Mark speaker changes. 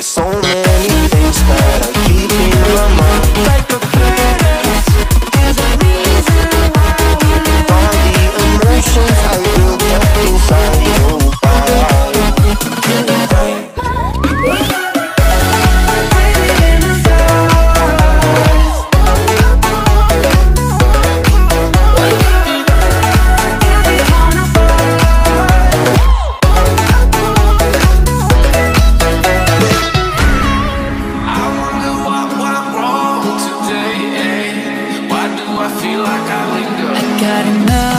Speaker 1: There's so many
Speaker 2: do I like I?
Speaker 3: Got enough